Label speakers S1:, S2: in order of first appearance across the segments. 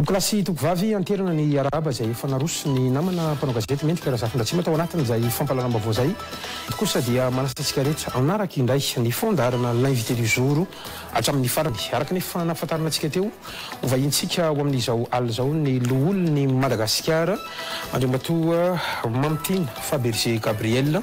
S1: Tompokolahy sy tompovavy an-terana ny arahaba izay efa naroso ny namana mpanao gazety Mendrika Razafindratsima tao anatin'izay fampahalalam-baovao izay. Eto kosa dia manasa antsika rehetra hanaraka indray ny fandaharana L'invité du jour hatramin'ny farany. Araka ny efa nampahafantarina antsika teo, ho vahinintsika ho amin'izao alina izao ny Loholon'i Madagasikara, Andriamatoa Mamitiana Fabergé Gabriel.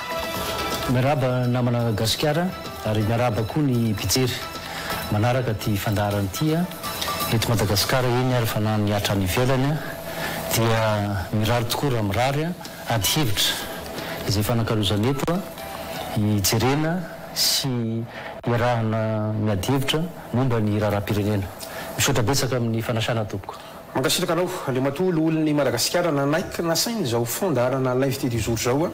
S2: Miarahaba namana Gasikara ary miarahaba koa ny mpijery manaraka ty fandaharana ty a! Eto Madagasikara eny ary fa na ny Atra any ivelany a! Dia mirary tokoa raha mirary a! Ady hevitra izay fanankalozana eto a! Hijerena sy hiarahana miady hevitra momba ny raharaham-pirenena. Misaotra betsaka amin'ny fanasana tompoko.
S1: Mankasitraka anao Andriamatoa Loholon'i Madagasikara nanaiky nasaina izao fandaharana L'invité du jour izao ho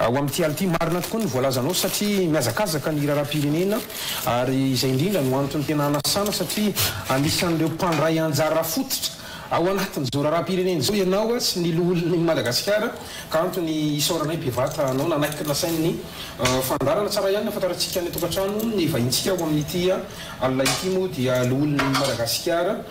S1: amin'ity alina ity. Marina tokoa ny voalazanao satria mihazakazaka ny raharaham-pirenena ary izay indrindra no antony tena hanasana satria anisan'ireo mpandray anjara fototra ao anatin'izao raharaham-pirenena izao ianao sy ny Loholon'i Madagasikara ka antony isaoranay bevata anao nanaiky nasaina ny fandaharana. Tsara ihany ny hafantarantsika any an-tokantrano ny vahintsika ao amin'ity alina ity moa dia Loholon'i Madagasikara.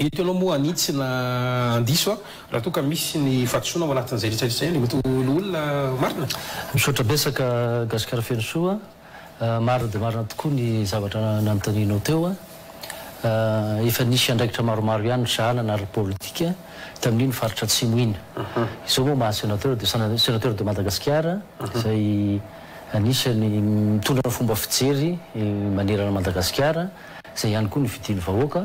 S1: Eto ianao moa hanitsy na handiso aho raha toa ka misy ny fahadisoana ao anatin'izay rehetra rehetra izay anie mety ho loholona marina.
S2: Misaotra betsaka Gasikara Fenosoa a! Marina dia marina tokoa ny zavatra nanontanianao teo a! Efa nisy andraikitra maromaro ihany nisahanana ara-politika tamin'iny faritra Atsimo iny. Izao moa maha Sénateur de Sénateur de Madagasikara izay anisany mitondra ny fomba fijery manerana an'i Madagasikara, izay ihany koa ny fidian'ny vahoaka.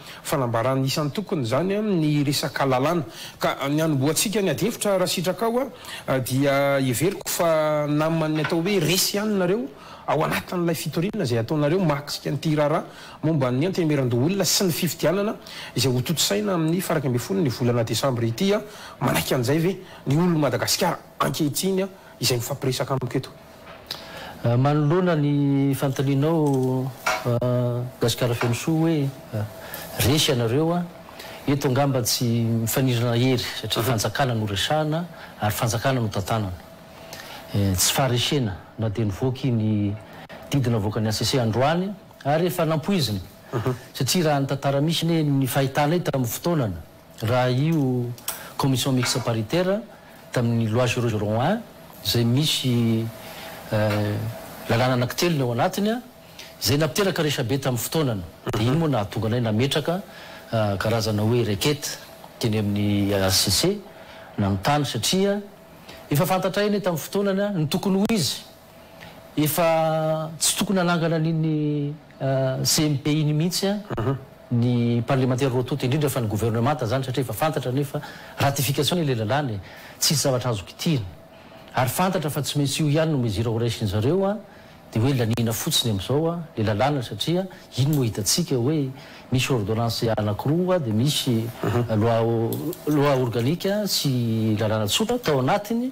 S2: Fanambarana isan-tokony izany ny
S1: resaka lalàna. Ka ny hanombohantsika ny adihevitra raha sitrakao dia heveriko fa naman'ny atao hoe resy ihany nareo ao anatin'ilay fitoriana izay ataonareo mahakasika an'ity raharaha momba ny antenimieran-doholona sy ny fifidianana izay hotontosaina amin'ny faha-iraika ambin'ny folo ny volana desambra ity. Manaiky an'izay ve ny olon'i Madagasikara ankehitriny izay mifampiresaka amiko eto?
S2: Manoloana ny fanontanianao Gasikara Feno Soa hoe resy ianareo a, eto angamba tsy mifanirana hery satria fanjakana no resahana ary fanjakana no tantanana. Tsy faharesena na dia nivoaka iny didy navoaka ny hcc androany ary efa nampoizina satria raha ny tantara misy anie ny fahitànay tamin'ny fotoanana, Raha io commission mixte paritaire tamin'ny loi zéro zéro un izay misy lalàna anankitelo ny ao anatiny izay nampiteraka resabe tamin'ny fotoanany dia iny moa nahatonga anay nametraka karazana hoe requête teny amin'ny HCC nanontany satria efa fantatray anie tamin'ny fotoanany ny tokony ho izy. Efa tsy tokony hanangana an'iny CMP iny mihitsy ny parlemantera roa tonta, indrindra fa ny governemanta izany satria efa fantatra anie fa ratification ilay lalàna e! Tsisy zavatra azo kitihina. Ary fantatra fa tsy maintsy io ihany no mesure horaisin'ny zareo dia hoe lanihina fotsiny amin'izao ilay lalàna satria iny moa hitantsika hoe misy ordonnance anakiroa dia misy loi organique sy lalàna tsotra tao anatiny.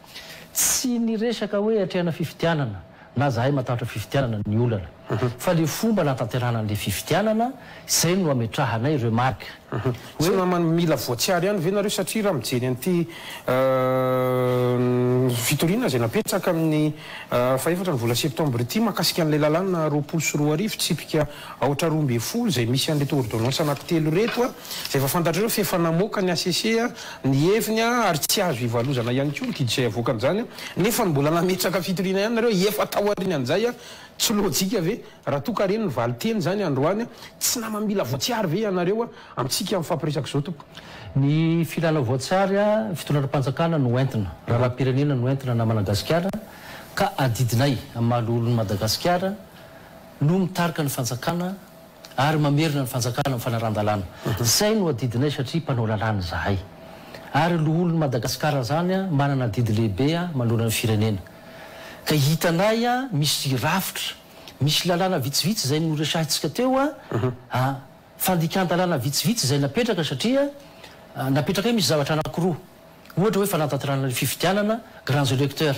S2: Tsy niresaka hoe atrehana fifidianana na zahay matahotra fifidianana ny olana fa le fomba natanterahana an'le fifidianana zay no ametrahanay remarque
S1: hoe. Tsy mila voatsiary ihany ve nareo satria raha mijery an'ity fitoriana izay napetraka amin'ny faha efatra ny vola septembre ity mahakasika an'ilay lalàna roapolo sy roa arivo tsipika Aotra roa ambin'ny folo izay misy an'ireto ordonnance anankitelo ireto, izay efa fantatrareo fa efa namoaka ny HCC ny heviny ary tsy azo ivalozana ihany koa ny didy izay avoakan'izany nefa ny mbola nametraka fitoriana ihany nareo efa taorian'izay, tsy lojika ve raha toa ka reny ny valinteny izany androany, tsy nama mila voatsiary ve ianareo amintsika mifampiresaka izao tompoko.
S2: Ny filana voatsiary, fitondram-panjakana no entina, raharaham-pirenena no entina na Malagasikara ka adidinay amin'ny maha loholon'i Madagasikara, no mitarika ny fanjakana ary mamerina ny fanjakana amin'ny fanaran-dalàna. Izay no adidinay satria mpanao lalàna izahay. Ary loholon'i Madagasikara izany manana adidy lehibe manoloana ny firenena. Ka hitanay misy rafitra, misy lalàna vitsivitsy izay noresahintsika teo, fandikan-dalàna vitsivitsy izay napetraka satria napetrakay misy zavatra anankiroa. Ohatra hoe fanatanterahana ny fifidianana, grands electeurs.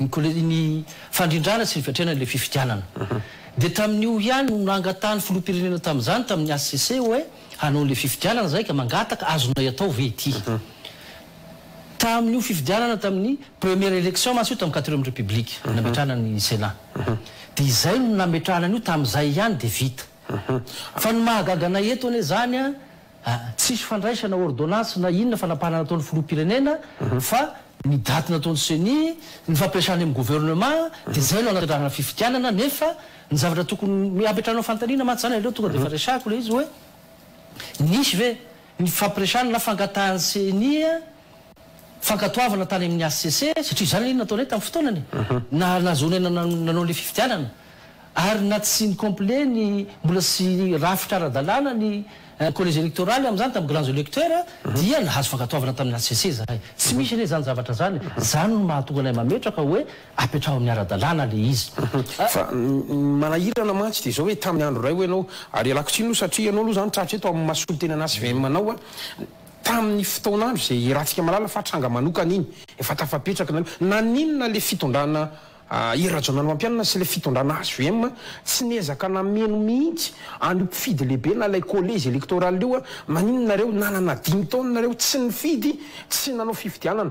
S2: ny kole, ny fandrindrana sy ny fiatrehana ilay fifidianana. Dia tamin'io ihany no nangatahan'ny filoham-pirenena tamin'izany, tamin'ny hcc, hoe hanao an'ilay fifidianana izahay ka mangataka azonay atao ve ity. Tamin'io fifidianana tamin'ny première élection mantsy io tamin'ny quatrième république nametrahana ny Sénat. Dia izay no nametrahana an'io tamin'izay ihany dia vita. Fa ny mahagaga anay eto anie izany an, Tsisy fandraisana ordonnance na inona fanapahana nataon'ny filoham-pirenena fa ny daty nataon'ny ceni, ny fampiasany amin'ny gouvernement dia izay no hanatanterahana fifidianana nefa ny zavatra tokony hampetranao fanontaniana mantsy izany aleo tonga dia efa resahako ilay izy hoe nisy ve ny fifampiresahana na fangatahan'ny ceni fankatoavana tany amin'ny hcc, satria izany anie no nataonay tamin'ny fotoanany e, na nahazoanay nanao ilay fifidianana, ary na tsy ni-complet ny, mbola tsy rafitra ara-dalàna ny collège électoral amin'izany tamin'ny grands électeurs, dia nahazo fankatoavana tamin'ny hcc izahay. Tsy misy anie izany zavatra izany e. Izany no mahatonga anay mametraka hoe apetraho amin'ny ara-dalàna ilay izy.
S1: Fa ny manahirana mantsy dia izao hoe tamin'ny andro iray hoy ianao, ary ialako tsiny aloha satria ianao aloha izany tratra eto amin'ny masolotena an'ny HVM-nao a, Tamin'ny fotoan'andro izay hirantsika malala fa tranga manokana iny efa tafapetraka nareo. Naninona ilay fitondrana Hery Rajaonarimampianina sy ilay fitondrana hvm tsy niezaka nameno mihitsy an'io mpifidy lehibe na ilay collège électoral io? Maninona nareo nanana dimy taona nareo tsy nifidy, tsy nanao fifidianana?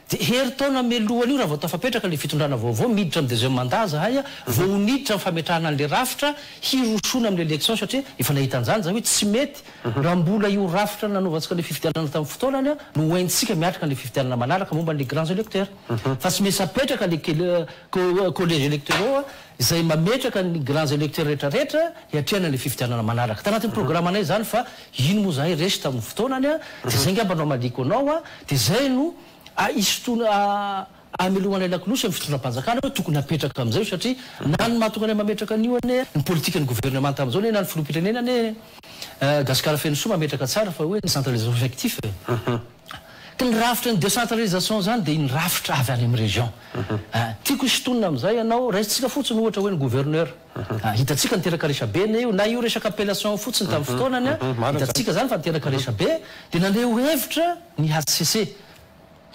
S2: Dia herintaona mialoha an'io raha vao tafapetraka ilay fitondrana vaovao, miditra amin'ny deuxième mandat zahay, vao ho niditra ny fametrahana an'ilay rafitra hirosoana amin'ny élection satria efa nahita an'izany zahay hoe tsy mety raha mbola io rafitra nanaovantsika ilay fifidianana tamin'ny fotoanany no hoentintsika miatrika an'ilay fifidianana manaraka momba an'ilay grands électeurs. Fa tsy maintsy hapetraka ilay collèges électoraux izay mametraka ny grands électeurs rehetra rehetra hiatrehana ilay fifidianana manaraka. Tanatin'ny programanay izany fa Iny moa zahay resy tamin'ny fotoanany a, de zay ngamba no amadihiko anao a, de zay no a isinton a amelohana ilay lakolosy amin'ny fitondram-panjakana hoe tokony hapetraka amin'izay io satria na ny mahatonga anay mametraka an'io anie a, ny politikan'ny governemanta amin'izao anie na ny filoham-pirenena anie a, Gasikara Fenosoa mametraka tsara fa hoe ny centralisation effectif e. Ka ny rafitra ny decentralisation zany dia iny rafitra avy any amin'ny région. Tiako hisintonina amin'izay ianao, raisintsika fotsiny ohatra hoe ny gouverneur. Hitantsika niteraka resabe anie io, na io resaka appellation fotsiny tamin'ny fotoanany, hitantsika izany fa niteraka resabe, dia naneho hevitra ny hcc,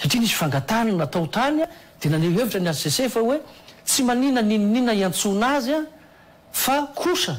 S2: satria nisy fangatahana natao tany, dia naneho hevitra ny hcc fa hoe tsy manina n'inon'inona hiantsoana azy fa kosa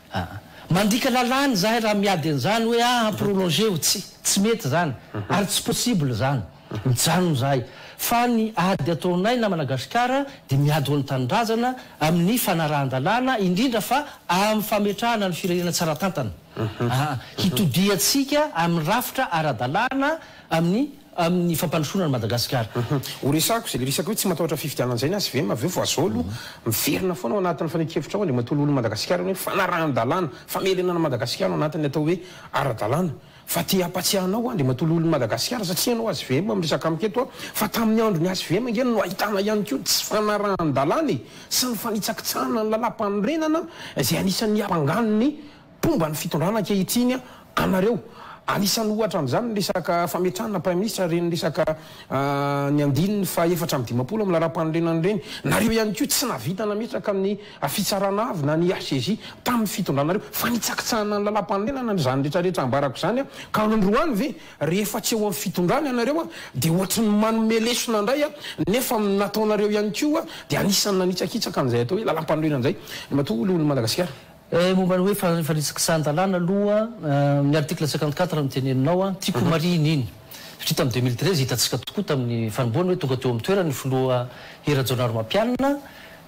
S2: Ah. Mandika lalàna izahay raha miady an'izany hoe ah hamprolonger-o. Tsy. Tsy mety izany. Ary tsy possible izany. Mijanona izahay. Fa ny ady ataonay na Madagasikara dia miady ho an'ny tanindrazana amin'ny fanarahan-dalàna, indrindra fa amin'ny fametrahana ny firenena tsara tantana. Ah. Hitodihantsika amin'ny rafitra ara-dalàna amin'ny. amin'ny fampandrosoana an'i Madagasikara.
S1: Ho resahako izay resaka hoe tsy matahotra fifidianan-jay na svm avy eo fa zao aloha miverina foana ao anatin'ny fanekihevitra ao Andriamatoa Loholon'i Madagasikara ny hoe fanarahan-dalàna, famerenana an'i Madagasikara ao anatin'ny atao hoe ara-dalàna. Fa te hampatsiahy anao aho Andriamatoa Loholon'i Madagasikara satria ianao HVM miresaka amiko eto aho fa tamin'ny andron'ny HVM ange no ahitana ihany koa ny tsy fanarahan-dalàna e! sy ny fanitsakitsahana ny lalàmpanorenana izay anisan'ny hampangany ny Mpomba ny fitondrana ankehitriny anareo. Anisan'ny ohatra amin'izany ny resaka fametrahana Praiminisitra ireny resaka ny andininy fahefatra amby dimampolo amin'ny laharam-panorenana ireny. Nareo ihany koa tsy nahavita nametraka ny fitsarana avy na ny HCJ tamin'ny fitondranareo. Fanitsakitsahana ny lalam-panorenana izany rehetra rehetra ambarako izany ka androany ve rehefa tsy eo amin'ny fitondrana ianareo dia ohatry ny manome lesona indray nefa ny nataonareo ihany koa dia anisan'ny nanitsakitsaka an'izay atao hoe lalam-panorenana izay. Andriamatoa Loholon'i Madagasikara.
S2: Eh, momba ny hoe fanitsy kisahan-dalàna aloha, ny article cinquante quatre noteneninao, tiako
S1: ho
S2: marihina iny, satria tamin'ny deux mille treize hitantsika tokoa tamin'ny fanombohana hoe tonga teo amin'ny toerany ny filoha Hery Rajaonarimampianina,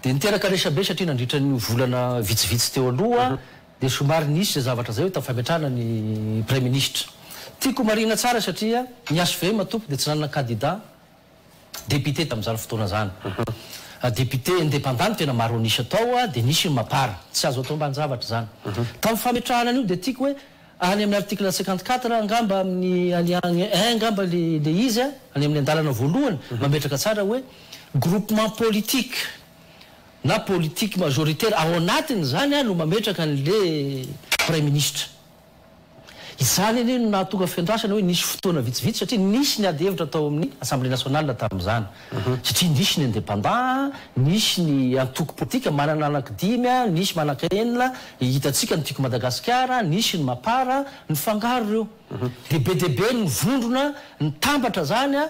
S2: dia niteraka resabe satria nandritra an'io volana vitsivitsy teo aloha dia somary nisy izay zavatra izay tamin'ny fametrahana ny Praiminisitra. Tiako ho marihina tsara satria ny HVM tompoko dia tsy nanana kandida Député tamin'izany fotoana izany. Député indépendant no tena maronisa ato ao dia nisy ny Mapar. Tsy azo atao ambanin-javatra izany. Tamin'ny fametrahana an'io dia tiako hoe any amin'ny article cinquante quatre angamba amin'ny aliagny un angamba ilay izy an, any amin'ny andalana voalohany, mametraka tsara hoe groupement politique na politique majoritaire ao anatin'izany no mametraka an'ilay Praiminisitra. Izany anie no nahatonga fiandrasana hoe nisy fotoana vitsivitsy satria nisy ny ady hevitra tao amin'ny Assemblée nationale tamin'izany. Satria nisy ny indépendants, nisy ny antoko politika manana anankidimy, nisy manaka enina, hitantsika ny Tiako Madagasikara, nisy ny Mapar, nifangaro ireo. Dia be dia be ny
S1: vondrona nitambatra izany.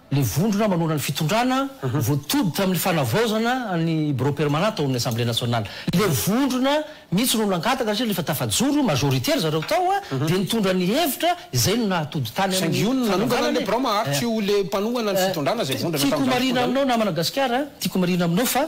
S1: Ilay vondrona manohana ny fitondrana
S2: voatody tamin'ny fanavaozana ny Birao Permanant tao amin'ny Assemblée Nationale. Ilay vondrona mihitsy no nangataka satria rehefa tafajoro, majorité, ry zareo tao dia nitondra ny hevitra, izay no nahatody tany amin'ny fanavaozana e! Saingy io no nanongana an'ilay birao maharitra io, ilay mpanohana ny fitondrana izay vondrana tamin'izany fotoana izany. Tiako marina aminao namana Gasikara a, tiako marina aminao fa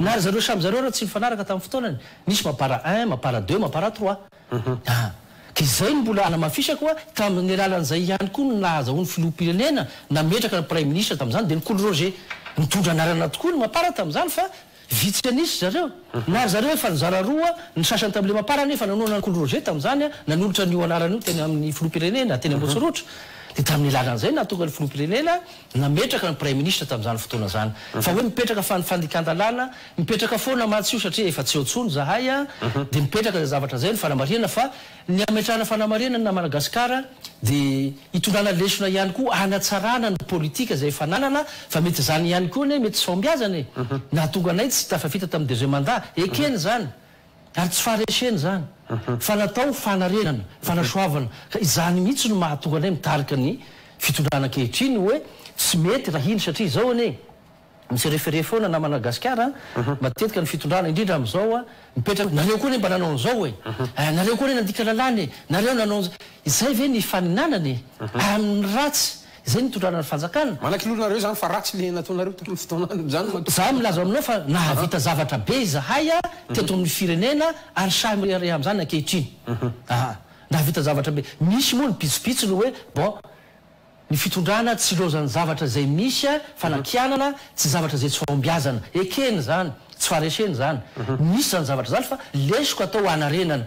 S2: Na ry zareo samy zareo ary tsy nifanaraka tamin'ny fotoanany, nisy mapara un, mapara deux, mapara trois. A. Ka izay no mbola hanamafisako hoe tamin'ny alalan'izay ihany koa no nahazahoan'ny filoham-pirenena nametraka ny praiminisitra tamin'izany dia ny Kolo Roger. Nitondra anarana tokoa ny mapara tamin'izany fa vitsy ka nisy zareo. Na ry zareo efa nizara roa, ny sasany tamin'ilay mapara anefa nanohana ny Kolo Roger tamin'izany, nanolotra an'io anarana io teny amin'ny filoham-pirenena teny Amboatsorotra. Dia tamin'ny alalan'izay no nahatonga ny filoham-pirenena Nametraka ny Praiminisitra tamin'izany fotoana izany. Fa hoe mipetraka fa ny fandikan-dalàna, mipetraka foana mantsy io satria efa tsy eo intsony izahay an, dia mipetraka izay zavatra izay, ny fanamarinana fa ny hametrahana fanamarinana na Madagasikara dia hitondrana lesona ihany koa hanatsarana ny politika izay efa ananana fa mety izany ihany koa anie mety tsy fahombiazana e! Nahatonga anay tsy tafavita tamin'ny deuxième mandat. Ekena izany. Ary tsy faharesena izany fa natao ho fanarenana, fanasoavana ka izany mihitsy no mahatonga anay mitarika ny fitondrana ankehitriny hoe tsy mety raha iny satria izao anie mi-se referer foana na Managasikara matetika ny fitondrana indrindra amin'izao mipetraka nareo koa anie mba nanao an'izao e! eh nareo koa anie nandika lalàna e! nareo nanao izay ve ny hifaninanana e! amin'ny ratsy Izay no hitondrana ny fanjakana.
S1: Manakiloro nareo izany fa ratsy le nataonareo tamin'ny fotoana izany matoa.
S2: Za milaza aminao fa nahavita zavatra be izahay teto amin'ny firenena ary sahy mirehareha amin'izany ankehitriny. Aa nahavita zavatra be. Misy moa ny bitsibitsiny hoe bon ny fitondrana tsy ilaozan'ny zavatra izay misy fa na kianana tsy zavatra izay tsy fahombiazana. Ekena izany, tsy faharesena izany. Misy izany zavatra izany fa lesoka atao hanarenana.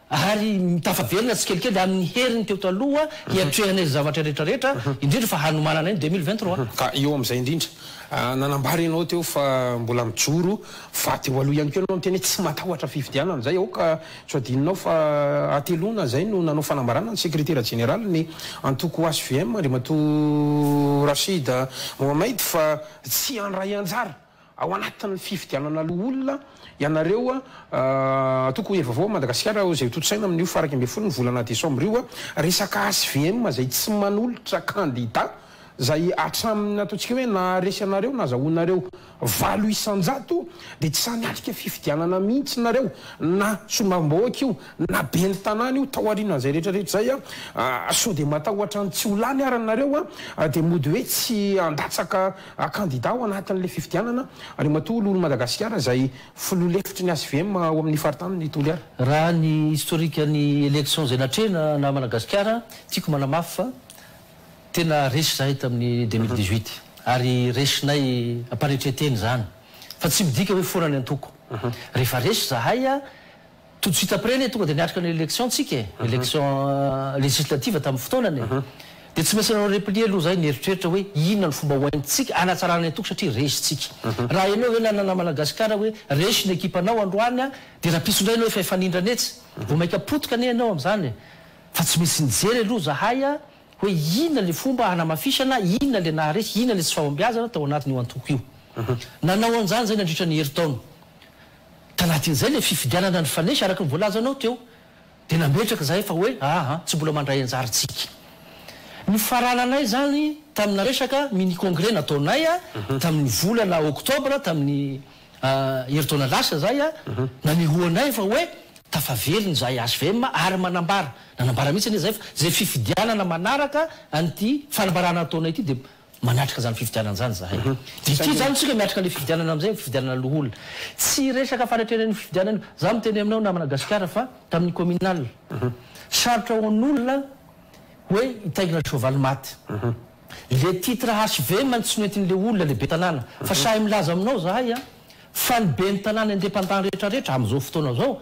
S2: ary tafaverina tsikelikely amin'ny heriny teo taloha hiatrehanay izay zavatra rehetra rehetra, indrindra fa hanomananay ny deux mille vingt trois.
S1: Ka eo amin'izay indrindra, nanambara ianao teo fa mbola mijoro fa teo aloha ihany koa ianao niteny hoe tsy matahotra fifidianana izay, aoka tsy ho adinonao fa hateloana izay no nanao fanambarana ny sekretera jeneralin'ny antoko hvm, Andriamatoa Rachid Mohamed fa tsy handray anjara. Ao anatin'ny fifidianana loholona ianareo, toko ho hevavaho amin'i Madagasikara izay hotontosaina amin'io faraika ambin'ny folo ny volana desambra io, resaka HVM izay tsy manolotra kandida, izay hatramin'ny ataontsika hoe naharesy anareo nazahoanareo valo isan-jato dia tsy hanatrika fifidianana mihitsy ianareo na solombavambahoaka io na ben'ny tanàna io, taorianan'izay rehetrarehetra izay sao dia matahotra ny tsy ho lany ary ianareo dia mody hoe tsy handatsaka A Kandida ao anatin'ilay fifidianana, Andriamatoa Lolo Madagasikara izay Filoha lefitry ny HVM ao amin'ny Faritany ny Toliara.
S2: Raha ny historique ny élection izay natrehina na Madagasikara, tiako manamafy fa tena resy izahay tamin'ny deux mille dix huit ary resinay am-panetre-tena izany fa tsy midika hoe foana ny antoko. Rehefa resy izahay Tout de suite après anie tonga dia niatrika ny élection tsika e, élection législative tamin'ny fotoanany e. Dia tsy maintsy nanao repli aloha izahay nieritreritra hoe inona no fomba hoentintsika hanatsarana ny antoko satria resy tsika. Raha ianao ve nanana Madagascar hoe resy ny ekipanao androany dia raha pitsondrao ianao efa hifanindrana etsy. Vao maika potika anie ianao amin'izany e. Fa tsy maintsy nijery aloha izahay hoe inona ilay fomba hanamafisana, inona ilay naharesy, inona ilay tsy fahombiazana tao anatin'io antoko io. Nanao an'izany izahay nandritra ny herintaona. Tanatin'izay ilay fifidianana nifanesy araka ny voalazanao teo dia nametraka izahay fa hoe aa tsy mbola mandray anjara isika. Nifarananay izany tamina resaka mini congrès nataonay tamin'ny volana oktobra tamin'ny herintaona lasa izay nanehoanay fa hoe tafaverina izahay HVM ary manambara, nanambara mihitsy anie izahay fa izay fifidianana manaraka an'ity fanambarana ataonay ity dia Manatrika izany fifidianana izany
S1: izahay.
S2: Dia ity izany isika miatrika an'ilay fifidianana amin'izay, ny fifidianana loholona. Tsy resaka fanetrenana io fifidianana io. Izaho miteny aminao namana Gasikara fa tamin'ny communal, sarotra ho an'olona hoe hitaingina ny soavaly
S1: maty.
S2: Ilay titre HV mantsy tsy noentin'ilay olona, ilay be tanàna. Fa sahy milaza aminao izahay fa ny ben'ny tanàna independant rehetra rehetra amin'izao fotoana izao,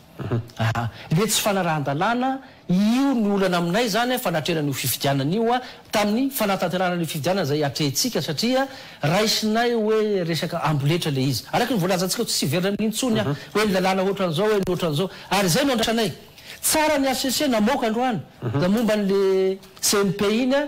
S2: Aa le tsy fanarahan-dalàna io no olana aminay izany a, fanatrehana an'io fifidianana io a, tamin'ny fanatanterahana an'io fifidianana izay atrehintsika satria raisinay hoe resaka amboletra ilay izy. Araka ny voalazantsika tsy hiverina amin'io intsony a, hoe ny lalàna ohatran'izao, hoe ny ohatran'izao. Ary izay no andrasanay. Tsara ny HCC namoaka androany, momba an'ilay CNP iny a.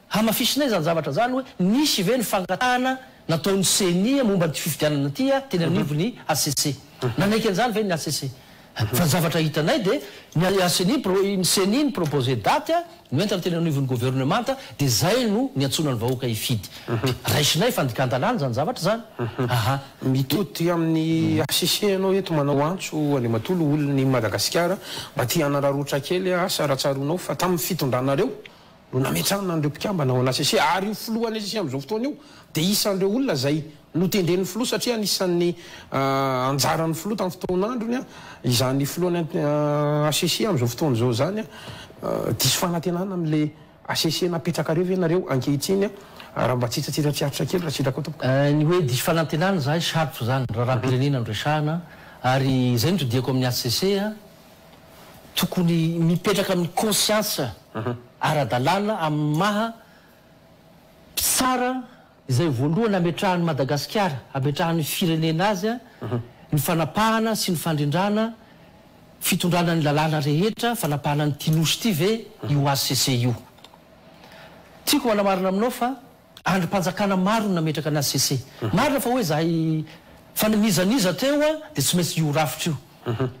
S2: Hamafisinay izany zavatra izany hoe nisy ve ny fangatahana nataon'ny ceni momba an'ity fifidianana ity teny anivon'ny hcc. Nanaiky an'izany ve ny hcc? Fa ny zavatra hitanay dia ny ceni ny ceni ni-proposer date noentana teny anivon'ny governemanta dia izay no niantsoana ny vahoaka hifidy. Raisinay fandikan-dalàna izany zavatra izany. Aha.
S1: Mitody amin'ny hcc ianao eto manao antso Andriamatoa Loholon'i Madagasikara mba te hanararaotra kely asa raha tsaroanao fa tamin'ny fitondranareo no nametrahana an'ireo mpikambana ao an'HCC ary io filohan'ny HCC amin'izao fotoana io dia isan'ireo olona izay notendren'ny filoha satria anisan'ny anjaran'ny filoha tamin'ny fotoan'androny izany filohan'ny HCC amin'izao fotoana izao izany diso fanantenana amin'ilay HCC napetrakareo ve nareo ankehitriny raha mba tsitsitsitra tsiharitra kely Ratsidrakoto
S2: an. Ny hoe diso fanantenana izahay sarotra izany, raharaham-pirenena no resahana ary izay no todihako amin'ny HCC tokony mipetraka amin'ny conscience ara-dalàna amin'ny maha mpitsara izay voalohany hametrahan'i Madagasikara, hametrahan'ny firenena azy ny fanapahana sy ny fandrindrana fitondrana ny lalàna rehetra fanapahana an'ity Nosy ity ve io HCC io? Tiako manamarina aminao fa andrim-panjakana maro no nametraka ny HCC. Marina fa hoe izahay fa na n'iza n'iza teo dia tsy maintsy io rafitra io.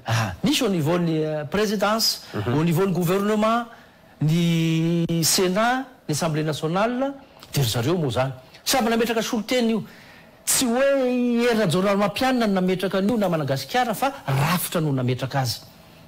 S2: Aha. Misy au niveau ny Présidence, au niveau ny Gouvernement, ny Sénat, ny Assemblée Nationale, dia ry zareo moa izany. Samy nametraka solontena io. Tsy hoe i Hery Rajaonarimampianina no nametraka an'io na Madagasikara fa rafitra no nametraka azy.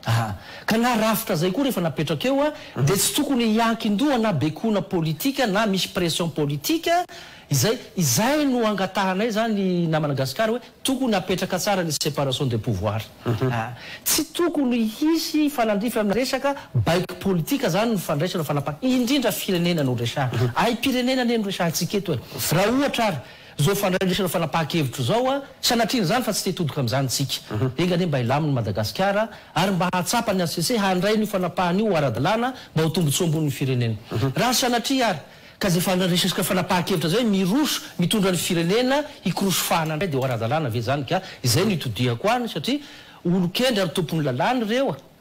S2: Aa ka na rafitra izay koa rehefa napetraka eo dia tsy tokony hiankin-doha na baikoina politika na misy pression politika izay izay no angatahanay izany na Madagasikara hoe tokony hapetraka tsara ny separation des pouvoirs. Aa tsy tokony hisy hifanandrify amina resaka baiko politika izany ny fandraisana fanapaha indrindra firenena no resahana. Aim-pirenena anie no resahantsika eto e. Raha ohatra ary Zao fandraisana fanapahan-kevitro zao a! Sanatria an'izany fa tsy te hitodoka amin'izany tsika. Enga anie mba hilamina i Madagasikara ary mba hahatsapa ny hcc handray an'io fanapahana io ho ara-dalàna mba ho tombotsoa ambonin'ny firenena. Raha sanatria ary ka zay fandraisasna fanapahan-kevitra zay miroso mitondra ny firenena hikoroso fahana ndray dia ho ara-dalàna ve zany ka izay no itodihako any satria olon-kendry ary tompon'ny lalàna ireo a!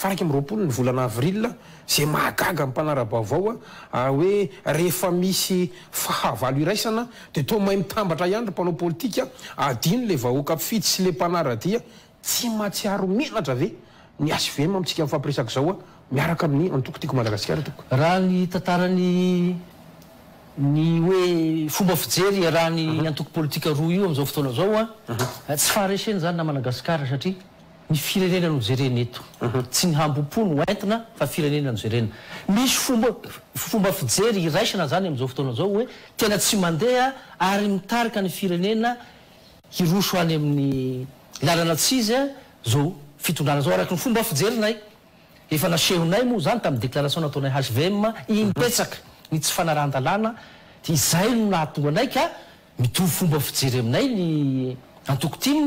S2: Fara
S1: iraika amby roapolo ny volana avril, izay mahagaga ny mpanara-baovao ary hoe rehefa misy fahavalo iraisana dia toa mahay mitambatra ihany ry mpanao politika, adino ilay vahoaka mpifidy sy ilay mpanara-dia, tsy mahatsiaro menatra ve ny HVM amintsika mifampiresaka izao miaraka amin'ny antoko Tiako Madagasikara tompoko?
S2: Raha ny tantaran'ny ny hoe fomba fijery iarahan'ny antoko politika roa io amin'izao fotoana izao, tsy faharesena izany namana Gasikara satria Ny firenena no jerena eto. Tsy ny hambom-po no entina fa firenena no jerena. Misy fomba fomba fijery iraisana izany amin'izao fotoana izao hoe tena tsy mandeha ary mitarika ny firenena hiroso any amin'ny lalana tsy izy izao fitondrana izao araka ny fomba fijerinay. Efa nasehonay moa izany tamin'ny déclaration nataonay hvm im-petsaka ny tsy fanarahan-dalàna dia izay no nahatonga anay ka mitovy fomba fijery aminay ny antoko tim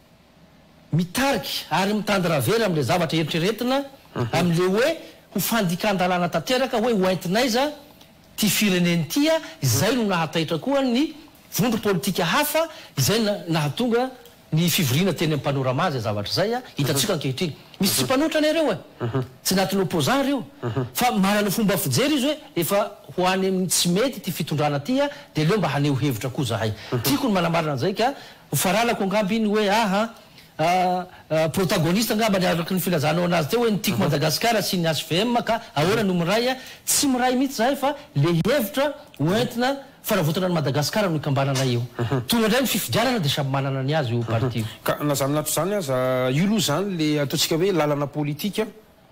S2: mitarika ary mitandr ravera amin'ilay zavatra eritreretina amin'ilay hoe ho fandikan-dalàna tanteraka hoe ho entin'aiza ity firenena ity a, izay no nahataitra koa ny vondro politika hafa izay nahatonga ny fivoriana teny amin'ny Panorama izay zavatra izay a, hitantsika ankehitriny. Misy tsy mpanohitra anie ireo e! tsy anatin'ny opposants ireo fa manana fomba fijery izy hoe efa ho any amin'ny tsy mety ity fitondrana ity a, dia aleo mba haneho hevitra koa zahay. Tiako ny manamarina an'izay ka Ho faranako angamba iny hoe ah ah protagoniste angamba ny araky ny filazanao anazy teo hoe ny tiako Madagascar sy ny HVM ka ahoana no miray ah tsy miray mihitsy zahay fa le hevitra ho entina fanavotana ny Madagascar no ikambananay io tonga indray ny fifidianana dia samy manana ny azy io parti
S1: io. Ka na zany na tsy zany aza io
S2: aloha zany le ataontsika hoe lalana politika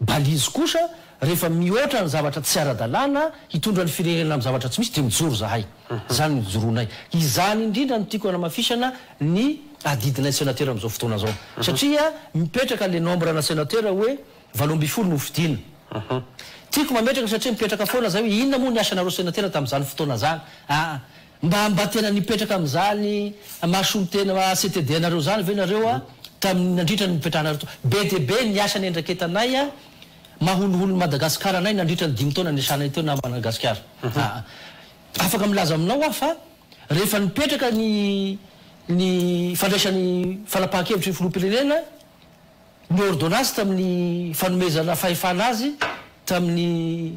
S2: Balise kosa rehefa mihoatra ny zavatra tsy ara-dalàna hitondra ny firenena amin'ny zavatra tsy misy dia mijoro izahay. Izany no nijoroanay. Izany indrindra no tiako hanamafisana ny adidinay senatera amin'izao fotoana izao. Satria mipetraka ilay nombre ana senatera hoe valo ambin'ny folo no hofidiana. Tiako mametraka satria mipetraka foana izay hoe inona moa ny asanareo senatera tamin'izany fotoana izany. Aa Mba mba tena nipetraka amin'izany maha solontena CTD anareo izany ve nareo tamin'ny nandritra ny nipetrahanareo tao? Be dia be ny asa niandraiketanay maha-olon'olon'i Madagasikara anay nandritra ny dimy taona niasanay teo namana Gasikara a. Afaka milaza aminao aho fa rehefa nipetraka ny ny fandraisan'ny fanapahan-kevitry ny filoham-pirenena, Ny ôrdônansy tamin'ny fanomezana fahefana azy tamin'ny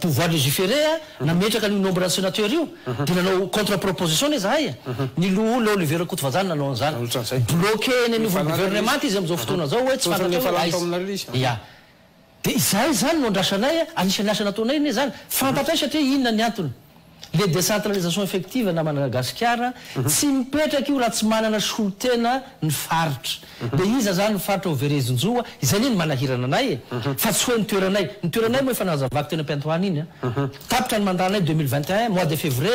S2: pouvoir légiférer nametraka an'io nombre de sénateurs io dia nanao contre proposition anie zahay e! Ny loholona Olivier Rakotovajany nanao an'izany. Bloqué eny anivon'ny governemanta izy amin'izao fotoana izao hoe tsy fantatrao hoe aiza. Ia. Dia izahay izany no andrasanay, anisan'ny asa nataonay anie izany. Fantatray satria inona ny antony. Le décentralisation effective na Managagasikara tsy mipetraka io raha tsy manana solontena ny faritra. Dia iza izany ny faritra ao Verezonjoa, izay anie no manahirana anay e! Fa tsy hoe ny toeranay. Ny toeranay moa efa nazavako teny Ampiantohana iny an! Tapitra ny mandat-nay deux mille vingt et un mois de février,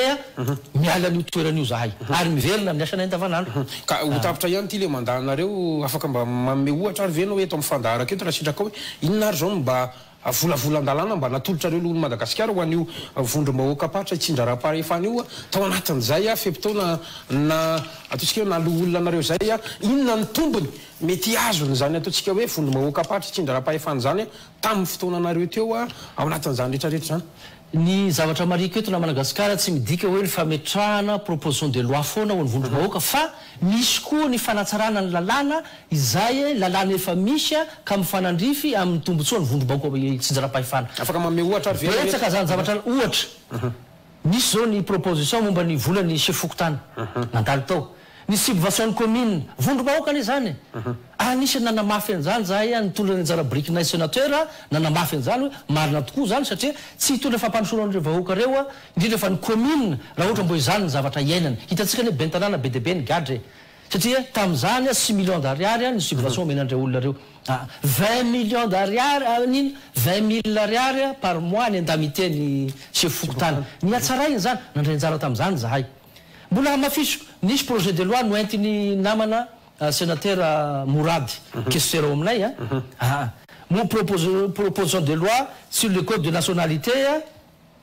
S2: miala an'io toerana io zahay ary miverina amin'ny asanay andavanandro.
S1: Ka ho tapitra ihany ity ilay mandat-nareo, afaka mba manome ohatra ary ve ianao eto amin'ny fandaharako eto raha sitraka hoe inona ary izao no mba volavolan-dalàna mba natolotrareo lohan'i Madagasikara ho an'io vondrom-bahoakam-paritra itsinjaram-pahefana io tao anatin'izay fe-potoana na ataontsika hoe naloholona anareo izay, inona ny tombony mety azon'izany ataontsika hoe vondrom-bahoakam-paritra itsinjaram-pahefana izany Tamin'ny fotoananareo teo ao anatin'izany rehetra rehetra izany.
S2: Ny zavatra marihiko eto na Madagascar tsy midika hoe ny fametrahana proposition de loi foana ho an'ny vondrom-bahoaka fa misy koa ny fanatsarana ny lalàna izay lalàna efa misy ka mifanandrify amin'ny tombotsoan'ny vondrom-bahoaka itsinjaram-pahefana
S1: Afaka manome ohatra ary ve
S2: ianareo? betsaka izany zavatra ohatra. Nisy zao ny proposition momba ny vola ny chef fokontany nandalo tao. Ny subvention ny commune. Vondrom-bahoaka anie zany e. Ary nisy nanamafy an'zany zahay any nitondra ny anjara birikinay senateur nanamafy an'zany hoe marina tokoa zany satria tsy hitondra fampandrosoana an'ireo vahoaka reo indrindra fa ny commune raha ohatra mbo izany ny zavatra iainany. Hitantsika anie ben-tanàna be dia be ny gadra e. Satria tamin'izany a six millions d'ariary ny subvention omena an'ireo olona ireo. A vingt millions d'ariary a n'inona, vingt mille ariary par mois ny indemnité ny sefo fokontany. Ny hatsaraina izany, nandray anjara tamin'izany izahay. Mbola hamafisiko, nisy projet de loi noentin'ny namana senatera Morady, questeur ao aminay a, aa, moa proposition de loi sur le code de nationalité a,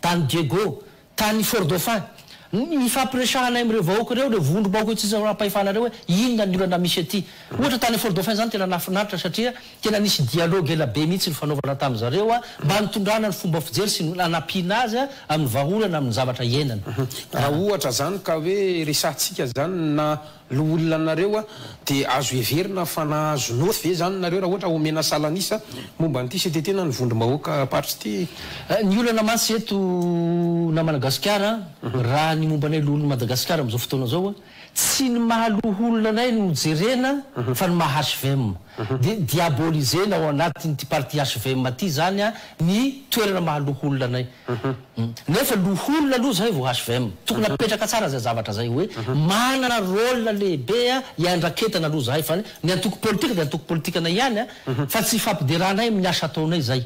S2: Tany Diego, tany Fort Dauphin, nifampiresahanay amin'ireo vahoaka ireo, ireo vondrom-bahoaka tsy isam-pahefana ireo hoe inona ny olana misy aty. Ohatra tany Fort Dauphin izany tena nahafinaritra satria tena nisy dialogue ela be mihitsy nifanaovana tamin'ny zareo mba nitondrana ny fomba fijery sy ny nanampiana azy amin'ny vahaolana amin'ny zavatra iainany.
S1: Raha ohatra izany ka hoe resahantsika izany na Loholona nareo dia azo heverina fa nahazo nofy ve zany nareo raha ohatra omena salan'isa momba an'ity sy tetena ny vondrom-bahoaka faritry ity.
S2: Ny olana mantsy eto na Madagasikara raha ny momba anay loholon'i Madagasikara amin'izao fotoana zao tsy ny maha loholona anay no jerena fa ny maha HVM dia diabolisena ao anatin'ity parti HVM ty zany ny toerana maha loholona anay. Nefa loholona aloha zay vao HVM. Tokony apetraka tsara zay zavatra zay hoe manana rôle lehibe iandraketana aloha zahay fa ny antoko politika dia antoko politikanay ihany fa tsy ifampideranay amin'ny asa ataonay zay.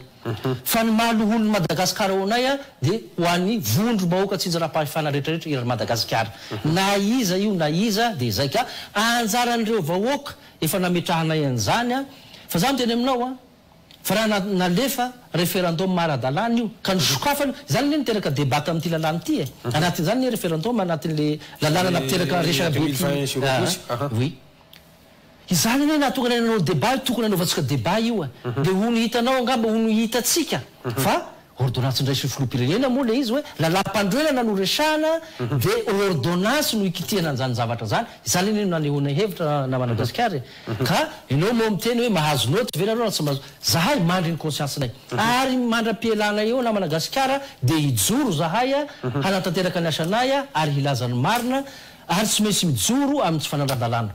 S2: Fa ny maha loholon'i Madagasikara ho anay dia ho an'ny vondrom-bahoaka tsinjarapahefana rehetrarehetra eran'i Madagasikara. Na iza io na iza dia izay ka anjaran'ireo vahoaka efa nametrahanay an'izany fa za miteny aminao Fa raha nalefa referendum ara-dalàna io ka nosokafana, izany anie niteraka débat tamin'ity lalàna ity e! Anatin'izany anie referendum anatin'ilay lalàna nampiteraka resaka be ity aa! Oui. Izany anie nahatonga anay nanao débat io, tokony hanaovantsika débat io e! Dia hono hitanao angamba, hono hitatsika fa. Ôrdônansin-dRaisin'ny Filoham-pirenena moa ilay izy hoe lalàm-panorenana no resahana dia ho ôrdônansy no ikitihana an'izany zavatra izany. Izany anie no nanehoana hevitra namana Gasikara e! Ka ianao moa miteny hoe mahazo naoty ve nareo na tsy mahazo. Zahay mandry ny kônsiansinay. Ary mandra-pialana eo namana Gasikara dia hijoro zahay hanatanteraka ny asanay ary hilaza ny marina. Ary tsy maintsy mijoro amin'ny tsy fanandran-dalàna.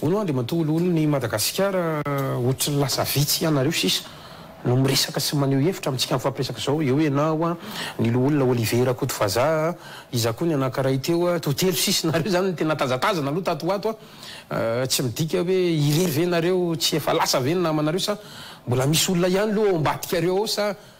S1: Hoy hono Andriamatoa Oloolo, ny Madagasikara ohatry ny lasa vitsy ianareo sisa no miresaka sy maneho hevitra amintsika mifampiresaka izao, eo ianao, ny Loholona Olivier Rakotovazaha, iza koa ny anankiray teo, toa telo sisa nareo izany no tena tazatazana aloha tato ho ato, tsy midika hoe irery ve nareo, tsy efa lasa ve ny namanareo sa mbola misy olona ihany loha ao
S2: ambadikareo ao sa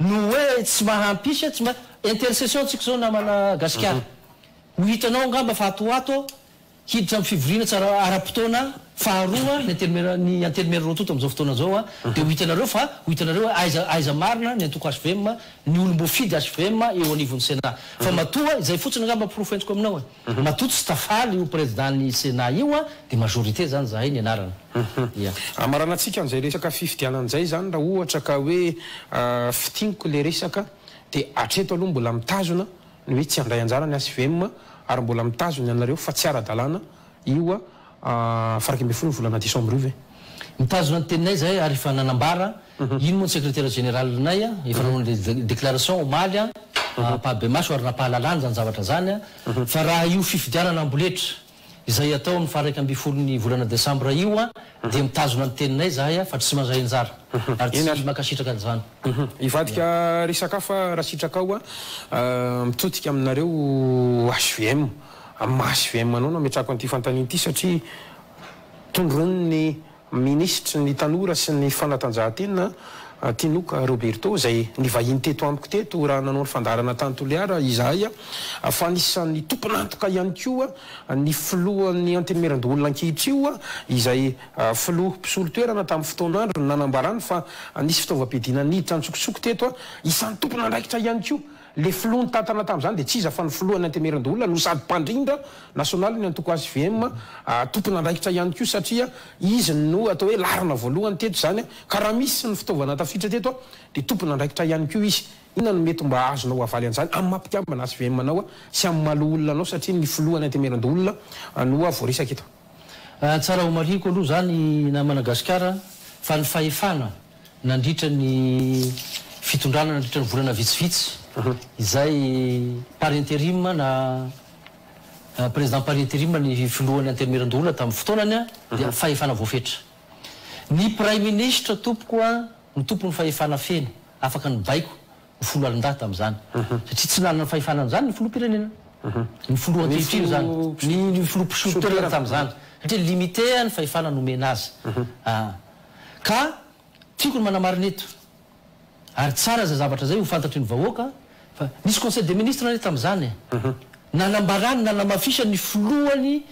S2: no hoe tsy mba hampisy tsy mba intercession tsika zao namana gasikara ho hitanao angamba fa ato ho ato hiditra am fivoriana tsy ara ara potoana faharoa ny antenimera ny antenimera roa toto amzao fotoana zao a de ho hitanareo fa ho hitanareo hoe aiza aiza marina ny antoko HVM ny olom boafidy HVM eo anivony senat fa matoa izay fotsiny angamba porofo entiko aminao e. Matoa tsy tafaly io president ny senat io de majorité zany zahay ny
S1: anarany ya. Amaranantsika an'izay resaka fifidianana izay izany raha ohatra ka hoe fitiniko ilay resaka dia hatreto aloha mbola mitazona ny hoe tsy handray anjara ny HVM ary mbola mitazona anareo fa tsy ara-dalàna io faraika ambin'ny folo ny volana desambra io ve?
S2: Mitazona ny teninay izahay ary efa nanambara Iny moa ny secretaire général-nay efa nanao an'ilay déclaration omaly nampahabe-maso ary nampahalalany izany zavatra izany fa raha io fifidianana amboletra izay atao amin'ny faha iraika ambin'ny folon'ny volana desambra io dia mitazona ny teninay izahay fa tsy mandray anjara ary tsy mankasitraka an'izany.
S1: Hivadika resaka hafa raha sitraka aho mitodika aminareo HVM. Amin'ny maha HVM anao no ametrahako an'ity fanontaniana ity satria tondroin'ny. Minisitry ny Tanora sy ny Fanatanjahantena, Tinoka Roberto, izay nivahiny teto amiko teto raha nanao ny fandaharana tany Toliara izahay, fa anisan'ny tompon'antoka ihany koa ny filohan'ny Antenimierandoholona ankehitrio, izay filoha mpisolo toerana tamin'ny fotoan'androny, nanambarany fa nisy fitaovam-piadiana niditra an-tsokosoko teto, isan'ny tompon'andraikitra ihany koa. Ilay filoha nitantana tamin'izany dia tsy iza fa ny filohan'ny Antemeran-doholona no sady mpandrindra nasionaly ny antoko hvm, tompon'andraikitra ihany koa satria izy no atao hoe laharana voalohany teto izany ka raha misy ny fitaovana tafiditra teto dia tompon'andraikitra ihany koa izy. Inona no mety mba azonao avaly an'izany amin'ny maha mpikambana hvm anao sy amin'ny maha loholona anao satria ny filohan'ny Antemeran-doholona no voaresaka eto?
S2: Tsara homarihiko aloha izany namana Gasikara fa ny fahefana nandritra ny fitondrana nandritra ny volana vitsivitsy izay par interim na président par interim ny filohan'ny anterimeran-doholona tamin'ny fotoanany dia fahefana voafetra. Ny praiminisitra tompoko a, ny tompon'ny fahefana feno, afaka nibaiko ho foloalindahy tamin'izany satria tsy nanana fahefana amin'izany ny filoham-pirenena, ny filoha ankehitriny izany, ny filoha mpisolo toerana tamin'izany satria limiter ny fahefana nomena azy. Ka tiako ny manamarina eto, ary tsara izay zavatra izay ho fantatry ny vahoaka, fa nisy conseil des ministres anie tamin'izany e! nanambarany, nanamafisany ny filohany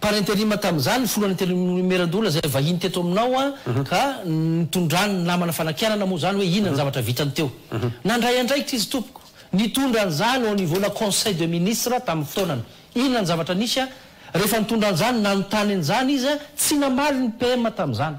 S2: par interim tamin'izany, ny filohany interimierandoholona izay vahiny teto aminao, ka nitondrany ny lamana fanakianana moa izany hoe inona ny zavatra vitany teo. Nandray andraikitra izy tompoko, nitondra an'izany au niveau-na conseil des ministres tamin'ny fotoanany. Inona ny zavatra nisy a? Rehefa nitondra an'izany, nanontany an'izany izy a, tsy namaly ny PM tamin'izany.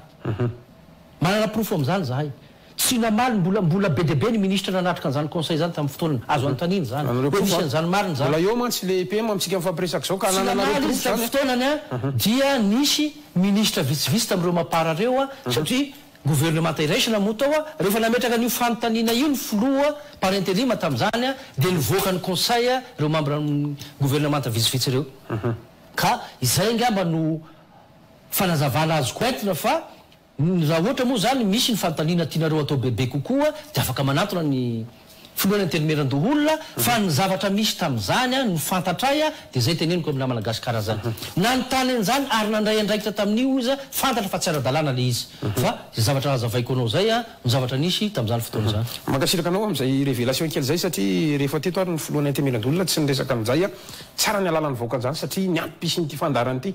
S2: Manana porofo amin'izany izahay. Tsy namaly, mbola, mbola be dia be ny ministra nanatrika an'izany conseil izany tamin'ny fotoana azo anontanina izany. Nanana hoe misy an'izany marina izany.
S1: Mbola eo mantsy ilay PM amintsika mifampiresaka izao ka
S2: anananareo porofo izany a. Tsy namaly izy tamin'ny fotoanany a, dia nisy ministra vitsivitsy tamin'ireo mapar ireo a, satria Governemanta iraisana moa tao a! Rehefa nametraka an'io fanontaniana io ny filoha par interim tamin'izany a, dia nivoaka ny conseil ireo membre ny governemanta vitsivitsy ireo. Ka izay angamba no fanazavana azoko entina fa raha ohatra moa izany misy ny fanontaniana tianareo atao bebe kokoa dia afaka manatona ny. Filohan'ny Antenimierandoholona, fa ny zavatra nisy tamin'izany no fantatray dia izay teneniko amin'ny namana Gasikara izay nanontany an'izany ary nandray andraikitra tamin'io izy fantatra fa tsy ara-dalàna ilay izy fa izay zavatra hazavaiko anao izay no zavatra nisy tamin'izany fotoana izany.
S1: Mankasitraka anao amin'izay révélation kely izay satria rehefa teto ary ny Filohan'ny Antenimierandoholona tsy niresaka an'izay aho, tsara ny alalan'ny vahoaka an'izany satria ny antom-pisian'ity fandaharana ity.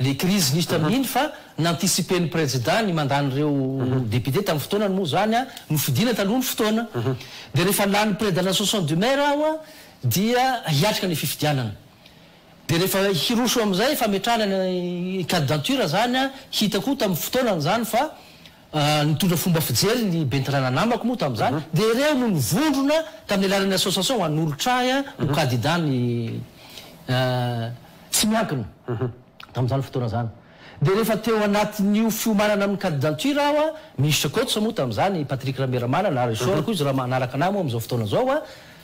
S1: Le crise nisy tamin iny fa
S2: nanticiper ny President ny mandat nireo Député tamin fotoanany moa zany an, nofidina taloha ny fotoana. De rehefa lany President la chanson du maire aho an dia hiatrika ny fifidianana. De rehefa hiroso amizay fametrahana ny carte denture zany an, hitako tamin fotoanany zany fa Nitondra fomba fijery ny ben'ny tanàna namako moa tamin'izany, dia ireo no nivondrona tamin'ny alalan'ny association hanolotra ahy ho kandida ny tsy miankina tamin'izany fotoana izany. Dia rehefa teo anatin'io fiomanana amin'ny candidanture aho, minisitra Coats moa tamin'izany, Patrick Ramiramanana, ary Sor koa izy raha manaraka an'ahy moa amin'izao fotoana izao,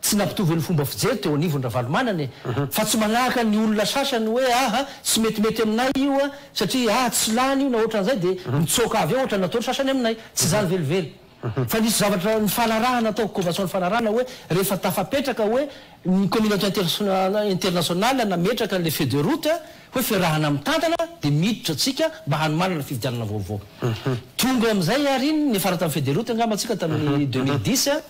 S2: Tsy nampitovy ny fomba fijery teo anivon'i Ravalomanana e! Fa tsy manahaka ny olona sasany hoe aha tsy metimety aminay io a, satria aha tsy lany io na ohatran'izay dia nitsoaka avy eo ohatra ny nataon'ny sasany aminay. Tsy izany velively. Fa nisy zavatra nifanarahana tao, convention nifanarahana hoe rehefa tafapetraka hoe ny communauté internationale nametraka an'ilay feuille de route hoe fiarahana mitantana dia miditra antsika mba hanomanana fifidianana vaovao. Tonga amin'izay ary iny, niafara tamin'ny feuille de route angamba tsika tamin'ny deux mille dix a.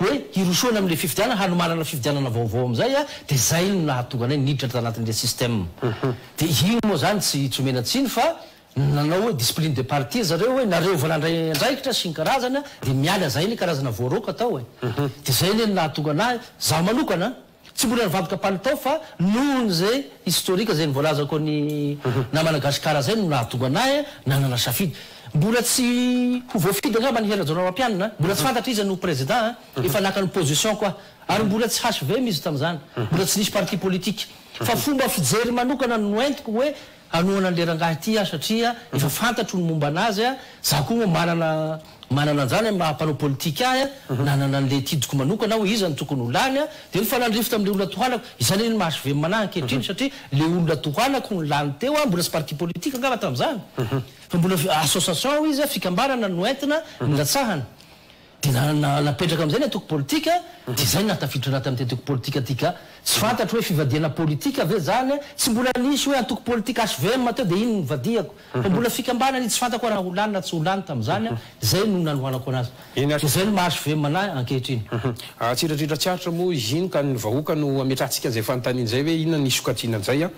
S2: hoe hirosoana amin'ilay fifidianana, hanomanana fifidianana vaovao amin'izay, dia izay no nahatonga anay niditra tanatin'ilay système. Dia iny moa izany tsy tsy omena tsiny fa nanao hoe discipline de parti ry zareo hoe nareo vao nandray andraikitra sy ny karazany dia miala izay ny karazana voaroaka tao e. Dia izay anie no nahatonga anah, izaho manokana an! Tsy mbola nivadika palitao fa nohon zay historique zay voalazako ny na Madagascar zay no nahatonga anah nanana safidy. Mbola tsy ho voafidy angamba ny Hera Jaonarampianina, mbola tsy fantatra iza no ho president an, efa naka ny position ko ah. Ary mbola tsy HVM izy tamzany, mbola tsy nisy parti politique. Fa fomba fijery manokana no entiko hoe Hanohana an'le rangahy ity aho satria efa fantatro ny momba anazy a, za koa moa manana manana an'zany amin'ny maha mpanao politika ahy a, nanana an'le tidiko manokana aho hoe iza no tokony ho lany a, de nifanandrify tamin'le olona tohanako, izay le ny maha hvm anahy ankehitriny satria le olona tohanako no lany teo a, mbola tsy parti politique angamba tamin'zany fa mbola association izy a, fikambanana no entina nilatsahana. Dia napetraka amin'izay ny antoko politika, dia izay no nahatafiditra anaty amin'ity antoko politika ity ka. Tsy fantatro hoe fivadihana politika ve izany an? Tsy mbola nisy hoe antoko politika HVM teo dia iny no nivadihako. Fa mbola fikambanana izy tsy fantatro raha ho lany na tsy ho lany tamin'izany an, izay no nanohanako anazy. Dia izay no maha HVM anahy ankehitriny.
S1: Atsiratritra tsy aritra moa izy iny ka ny vahoaka no ametrahantsika an'izay fanontaniana izay hoe inona no isokajiana an'izay an?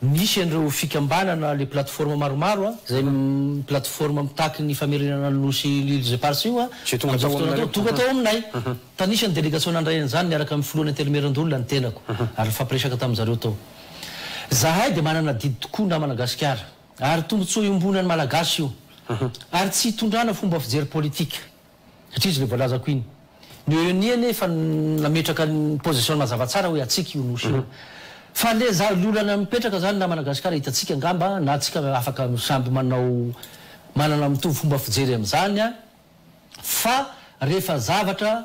S1: Nisy an'ireo fikambanana, les plateformes maromaro a, izay plateforme mitaky ny famerenana ny
S2: Nosy l'Iles Éparses io a, Izay tonga tao amin'izao fotoana aminareo. izao, tonga tao aminay. Tao nisy ny delegasion nandray an'izany miaraka amin'ny filohan'ny Antenimierandoholona ny tenako ary nifampiresaka tamin'ny zareo tao. Zahay dia manana adidy tokoa na Madagasikara ary tombotsoa iombonan'ny Malagasy io ary tsy itondrana fomba fijery politika. Hatrizay le voalazako iny. Ny ONI anefa nametraka ny position-ny mazava tsara hoe hatsiaka io nosy io. Fa le za le olana mipetraka zany na Madagascar hitantsika angamba na tsika afaka samby manao manana mitovy fomba fijery amzany an fa refa zavatra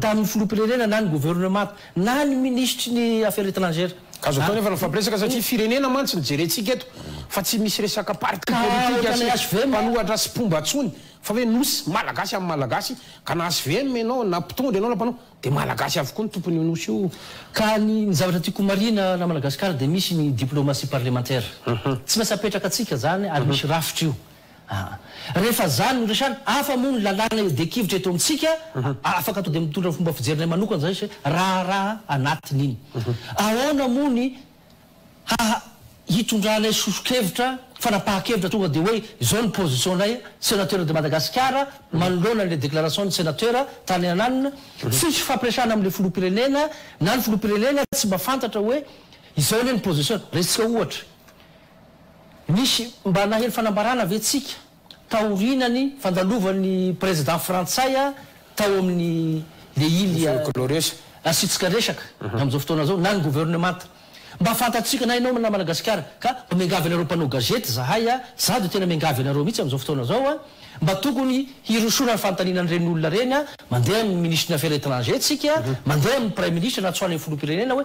S2: tamin'ny filoham-pirenena na ny governemanta na ny minisitry ny Affaires étrangères.
S1: Azo atao anefa ny mifampiresaka satria firenena mantsy no jerentsika eto fa tsy misy resaka parti politika sy mpanohatra sy mpomba tsony fa hoe nosy, malagasy amin'ny malagasy ka na HVM ianao na mpitondra ianao na mpanao dia malagasy avokoa ny tompon'io nosy io.
S2: Ka ny zavatra tiako homarihina na Madagascar dia misy ny diplomatie parlementaire tsy maintsy apetraka tsika izany ary misy rafitra io Ah. Rehefa zany no resahana, hafa moa ny lalàna iodian-kivitra eto amintsika, afaka to dia mitondra ny fomba fijerinay manokana izany se, raharaha anatiny iny. Ahoana moa ny haha hitondranay soso-kevitra, fanapahan-kevitra tonga dia hoe izao ny position-nay, Sénateur de Madagasikara, manoloana an'ilay déclaration-n'ny Sénateur tany ananona, f'io tsy fifampiresahana amin'ilay Filoham-pirenena, na ny Filoham-pirenena tsy mba fantatra hoe izao anie ny position-ny. Raisintsika ohatra. Nisy mba naheno fanambarana ve tsika taorinany fandalovan'ny President Frantsay tao amin'ny le ily asiantsika resaka amin'izao fotoana izao na ny Gouvernemanta? Mba fantatsika na ianao na Madagasikara ka mba miangavy anareo mpanao gazety zahay za de tena miangavy anareo mihitsy amin'izao fotoana izao mba tokony hirosoana ny fanontaniana an'ireny olona ireny mandeha amin'ny Ministry ny Affaires Etrangers tsika mandeha amin'ny Praiminisitra na tsoahina ny Filoham-pirenena hoe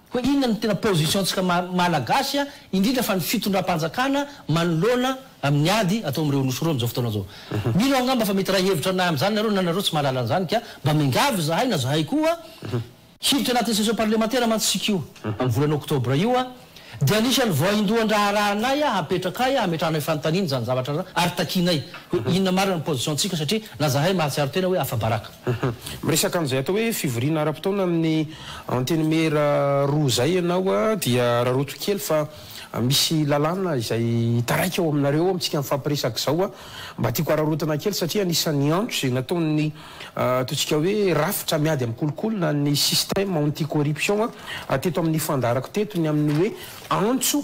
S2: Hoe inona no tena position ntsika maha malagasy a, indrindra fa ny fitondram-panjakana manoloana amin'ny ady atao amin'ireo Nosy ireo amin'izao fotoana izao. Mino aho angamba fa mety hiray hevitra aminay amin'izany nareo na nareo tsy mahalala an'izany ka mba miangavy izahay na izahay koa hiditra anatin'ny session parlemantera mantsy isika io amin'ny volana oktobra io a, dia anisan'ny voahindohan-draharahanay a, hapetrakay a, hametrahanay fanontaniana izany zavatra izany ary takianay hoe inona marina ny position ntsika satria Na zahay mahatsiaro tena hoe afa-baraka.
S1: Miresaka an'izay atao hoe fivoriana ara-potoana amin'ny Antenimiera roa izay ianao dia raroto kely fa misy lalàna izay taraiky ao aminareo ao amintsika mifampiresaka izao mba tiako hararaotina kely satria anisan'ny antso izay nataon'ny ataontsika hoe rafitra miady amin'ny kolikoly na ny système anti-corruption teto amin'ny fandaharako teto ny amin'ny hoe antso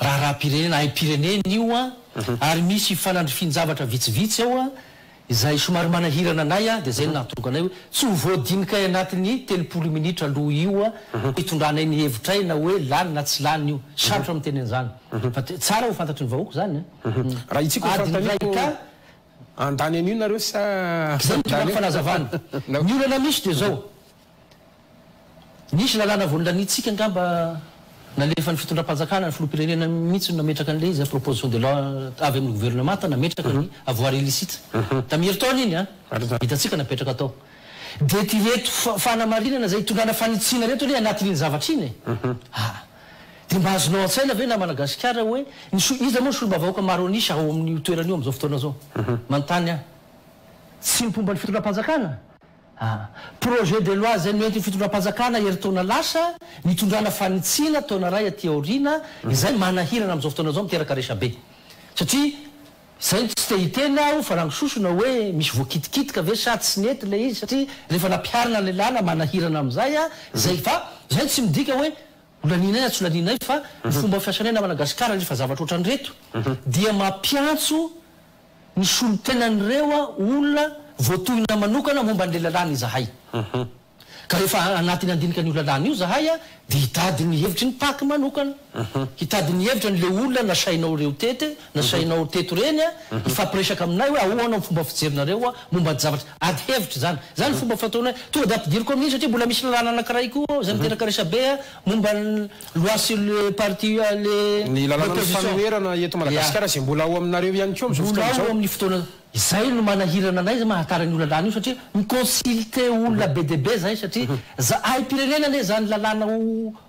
S1: raharaham-pirenena aim-pirenena io
S2: ary misy fanandrifian-javatra vitsivitsy ao izay somary manahirana anay dia izay no nahatonga anay hoe tsy ho voadinikay anatin'ny telopolo minitra aloha io hitondranay ny hevitray na hoe lany na tsy lany io. Sarotra miteny an'izany fa tsara ho fantatry ny vahoaka izany
S1: an! Adiny
S2: iray
S1: ka! Handany an'io nareo sa?
S2: Izay no tokony ho fanazavana. Ny olana misy dia izao. Nisy lalàna vololaniantsika angamba nalefan'ny fitondram-panjakana, ny filoham-pirenena mihitsy no nametraka an'ilay izy, proposition de loi avy amin'ny governemanta nametraka ny avoirs illicites. Tamin'ny herintaona iny an! Hitantsika napetraka tao. Dia ity ireto fanamarinana izay hitondrana fanitsiana ireto anie anatin'iny zavatra iny e! Aa! Dia mba azonao an-tsaina ve na Madagasikara hoe ny so-, iza moa ny solombavamhaoka maro an'isa ao amin'io toerana io amin'izao fotoana izao? Manontany aho. Tsy ny mpomba ny fitondram-panjakana? Ah. Projet de loi izay noentin'ny fitondram-panjakana herintaona lasa, nitondrana fanitsiana taona iray aty aoriana, izay manahirana amin'izao fotoana izao, miteraka resabe. Satria izay no tsy te hiteny aho fa rango sosona hoe misy voakitikitika ve sa tsy nety ilay izy satria rehefa nampiharina ilay làlana manahirana amin'izay ah, izay. Fa izay tsy midika hoe holanianay na tsy holanianay fa ny fomba fiasanay na Madagasikara rehefa zavatra ohatran'ireto dia mampiantso Ny solontenan'ireo olona voatohina manokana momba an'ilay lalàna izahay. Ka rehefa anatin'ny handinikan'io lalàna io izahay dia hitady ny hevitry ny pac manokana. Hitady ny hevitra an'ilay olona nasainao reo tety, nasainao teto ireny, hifampiresaka aminay hoe ahoana ny fomba fijerinareo momba ny zavatra. Ady hevitra izany. Izany ny fomba fataonay. Tonga dia ampidiriko amin'iny satria mbola misy lalàna anankiray koa izay miteraka resabe momba ny. Loi sur le parti le
S1: Ny lalàna ny fanoherana eto Madagasikara izay mbola ao aminareo ihany koa
S2: amin'izao
S1: fotoana
S2: izao.
S1: Mbola ao
S2: amin'ny fotoana izay no manahirana anay izay mahatara an'io lalàna io satria mi-consulter olona be dia be izahay satria zaham-pirenena anie izany lalàna ho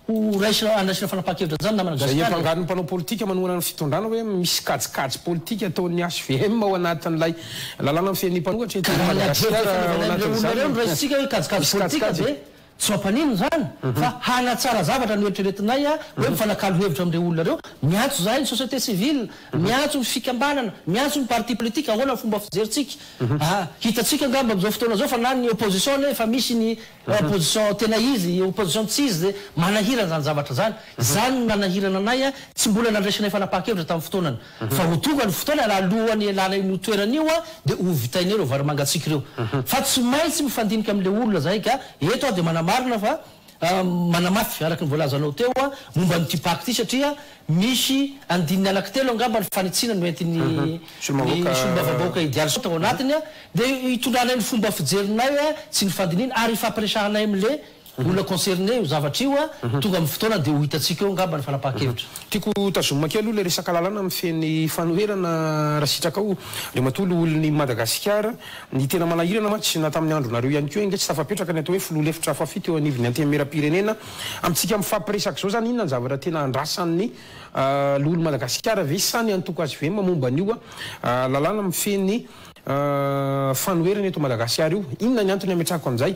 S2: ho raisina handraisana fanapahan-kevitra an'izany na
S1: Madagasikara
S2: e.
S1: Izay iampangaron'ny mpanao politika manohana ny fitondrana hoe misy kajikajy politika ataon'ny HVM ao anatin'ilay lalàna mifehy ny mpanohatra eto Madagasikara ao
S2: anatin'izany
S1: misy kajikajy.
S2: Tsy mampanino izany fa hanatsara zavatra no eritreretinay hoe mifanakalo hevitra amin'ireo olona ireo. Miantso izahay ny société civile, miantso ny fikambanana, miantso ny parti politique ahoana ny fomba fijerintsika. Hitantsika angamba amin'izao fotoana izao fa na ny opposition anie efa misy ny opposition tena izy, opposition tsy izy izay manahirana izany zavatra izany. Izany no nanahirana anay, tsy mbola nandraisanay fanapahan-kevitra tamin'ny fotoanany. Fa ho tonga ny fotoana na alohan'ny hialaran'io toerana io aho dia ho vitainay ireo vary mangatsiaka ireo. Fa tsy maintsy mifandinika amin'ilay olona izahay ka eto aho dia manamarina fa manamafy araka ny voalazanao teo momba an'ity paka ity satria misy andininy anankitelo angamba ny fanitsiana
S1: noentin'ny
S2: Solombavambahoaka Idiarison tao anatiny dia hitondranay ny fomba fijerinay sy ny fandinihina ary hifampiresahanay amin'ilay olona concerné io zavatra io a, tonga amin'ny fotoana dia ho hitantsika eo angamba ny fanapahan-kevitra.
S1: Tiako tazomina kely ilay resaka lalàna mifehy ny fanoherana raha sitraka ao dia matoa olon'i Madagasikara. Ny tena manahirana mantsy na tamin'ny andronareo ihany koa enga tsy tafapetraka ny atao hoe filoha lefitra hafahafa teo anivon'ny antenimieram-pirenena. Amintsika mifampiresaka izao izany inona ny zavatra tena andrasan'ny loholon'i Madagasikara ve sa ny antoko hvm momba an'io lalàna mifehy ny fanoherana eto Madagasikara io? Inona ny antony ametrahako an'izay?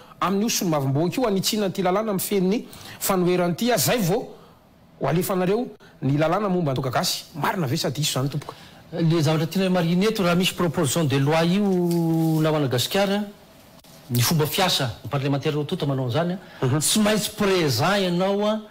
S1: amin'io solombavambahoaka io hanitsiana an'ity lalàna mifehy ny fanoherana ity aho, zay vao ho alefanareo ny lalàna momba ny toaka gasy, marina ve sa diso zany tompoko?
S2: Le zavatra tianay hamarihina eto, raha misy proportion de loi io na Managasikara, ny fomba fiasa ny parlemantera roa tonta manao an'zany, tsy maintsy présent ianao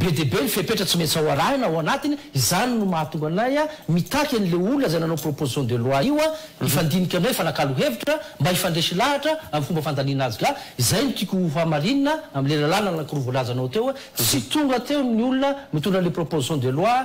S1: Be dia be ny fepetra tsy maintsy ao arahina ao anatiny, izany no mahatonga anay mitaky an'ilay olona izay nanao proposition de loi io hifandinika aminay hifanakalo hevitra mba hifandresy lahatra amin'ny fomba fandaniana azy ka izay no tiako ho hamarinina amin'ilay lalàna anankiroa voalazanao teo tsy tonga teo ny olona mitondra ilay proposition de loi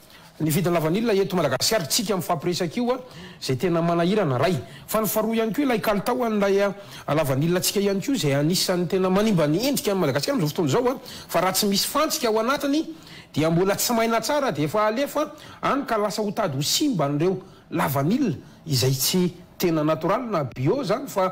S2: Ny vidiny lavanila eto Madagasikara tsika mifampiresaka io a zay tena manahirana ray fa ny faharoa ihany koa ilay kalitao an'ilay a lavanila tsika ihany koa zay anisan'ny tena manimba ny endrika an'i Madagasikara amin'izao fotoana izao a fa raha tsy misy fantsika ao anatiny dia mbola tsy maina tsara dia efa alefa any ka lasa ho tady ho simba an'ireo lavanila izay tsy tena natoraly na bio zany fa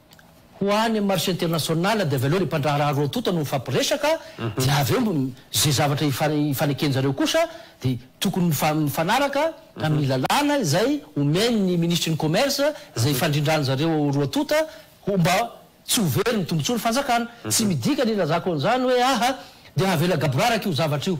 S2: Ho any
S1: amin'ny marché international dia avy aleo ry mpandraharaha roa tonta no mifampiresaka dia avy eo izay zavatra ifaneken-jareo kosa dia tokony mifanaraka amin'ny lalàna izay omen'ny ministry ny commerce izay ifandrindran-jareo roa tonta mba tsy ho very ny tombotsoan'ny fanjakana. Tsy midika ny ilazako an'izany hoe ahy dia havela gaboraraka io zavatra io.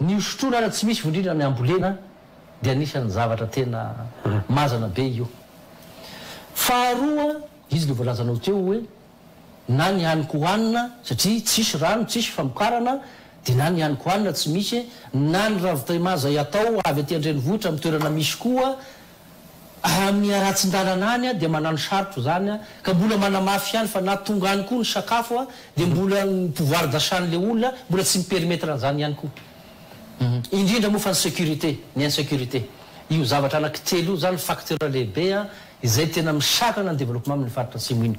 S1: Ny hosotroina raha
S2: tsy misy vondrina ny hambolena dia anisan'ny zavatra tena mazana be io. Faharoa, izy no voalazanao teo hoe na ny haniko hohanina satria tsisy rano, tsisy famokarana dia na ny haniko hohanina tsy misy, na ny ravitaimah izay atao avy aty an-drenivohitra amin'ny toerana misy koa Any Ratsindalana any dia manano sarotra izany ka mbola manamafy ihany fa na tonga any koa ny sakafo dia mbola ny pouvoir d'achat an'ilay olona mbola tsy mi-permettre an'izany ihany koa. Indrindra moa fa ny sécurité, ny insécurité. Io zavatra anankitelo io izany facteur lehibe izay tena misakana ny développement amin'ny faritra Atsimo iny.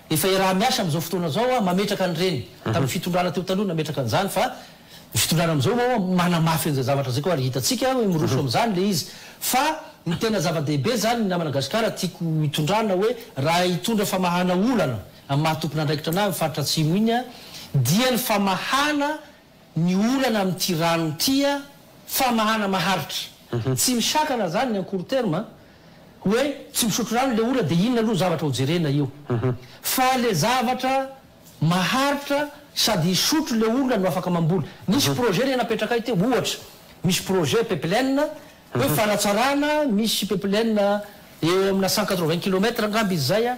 S2: Efa iaraha-miasa amin'izao fotoana izao aho mametraka an'ireny. Tamin'ny fitondrana teo taloha nametraka an'izany fa ny fitondrana amin'izao moa manamafy an'izay zavatra izay koa ary hitantsika hoe miroso amin'izany ilay izy. Fa ny tena zava-dehibe izany ny Madagascar tiako hitondrana hoe raha hitondra famahana olana amin'ny maha tompon'andraikitra an'ahy amin'ny faritra Atsimo iny aho dia ny famahana Ny olana amin'ity rano ity a, famahana maharitra. Tsy misakana zany ny en court terme a, hoe tsy misotro rano le olona de inona aloha zavatra ho jerena io. Fa le zavatra maharitra sady hisotro le olona no afaka mamboly. Misy projet ne napetrakay teo ohatra, misy projet pepelaine hoe fanatsarana, misy pepelaine eo amina cent quatre-vingts kilomètres angamba izy zay a,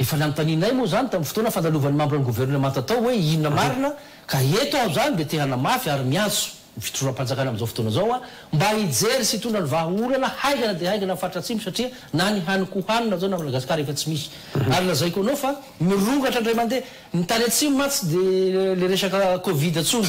S2: Efa nanontanianay moa izany tamin'ny fotoana fandalovan'ny mambran'ny governemanta tao hoe inona marina ka eto aho izany dia te-hanamafy ary miantso ny fitondrapanjakana amin'izao fotoana izao aho mba hijery sy hitondra ny vahaolana haingana dia haingana amin'ny faritra Atsimo satria na ny hanin-kohanina izao na Madagasikara efa tsy misy ary lazaiko anao fa mirongatra indray mandeha ny tany Atsimo mantsy dia ilay resaka covid intsony.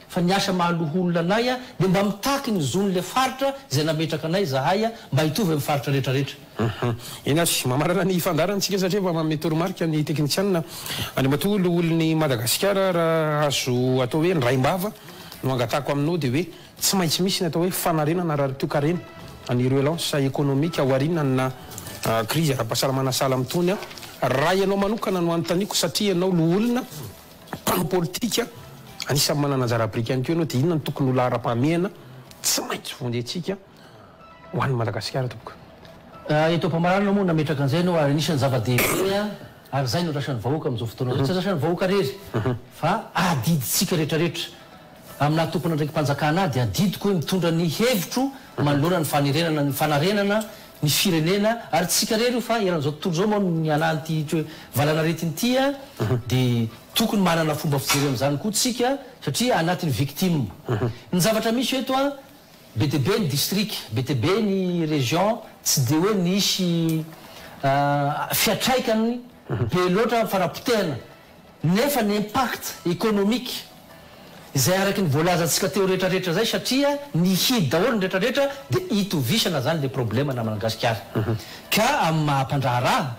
S2: fa ny asa maha loholona anay a dia mba mitaky ny zon'ilay faritra izay nametraka anay izahay a mba hitovy amin'ny faritra rehetra rehetra. Hum.
S1: Eny ary, mamarana ny fandaharantsika satria efa manome toromarika ny teknisianina. Andriamatoa Loholon'i Madagasikara, raha azo atao hoe ny raim-bava no angatahako aminao dia hoe tsy maintsy misy ny atao hoe fanarenana rahartoa-karena, ny relance économique aorianana krizy ara-pahasalamana sahala amin'itony aho. Raha ianao manokana no anontaniako satria ianao loholona Mpanao politika, anisan'ny manana anjara biriky ihany koa ianao, dia inona no tokony ho laharam-pahamehana tsy maintsy vonjentsika ho an'i Madagasikara
S2: tompoko? Eto am-pamaranana moa nametraka an'izay ianao ary anisan'ny zava-dehibe ary izay no andrasan'ny vahoaka amin'izao fotoana izao. Tsy andrasan'ny vahoaka irery fa adidintsika rehetra rehetra. Aminà tompon'andraiki-panjakana dia adidiko hoe mitondra ny hevitro manoloana ny fanerenana ny fanarenana ny firenena ary tsy tsikarena io fa eran'izao tontolo izao moa no nialan'ity toe valanaretina ity a dia tokony manana fomba fijery amin'izany koa tsika satria anatin'ny victime ny zavatra misy eto a be dia be ny distrika be dia be ny region tsy dia hoe nisy fiatraikany be loatra fanapotehana nefa ny impact économique izay araky ny voalazantsika teo rehetra rehetra izay satria nihidy daholo ny rehetra rehetra dia itovisana izany ilay problème na Madagasikara ka amin'ny maha mpandraharaha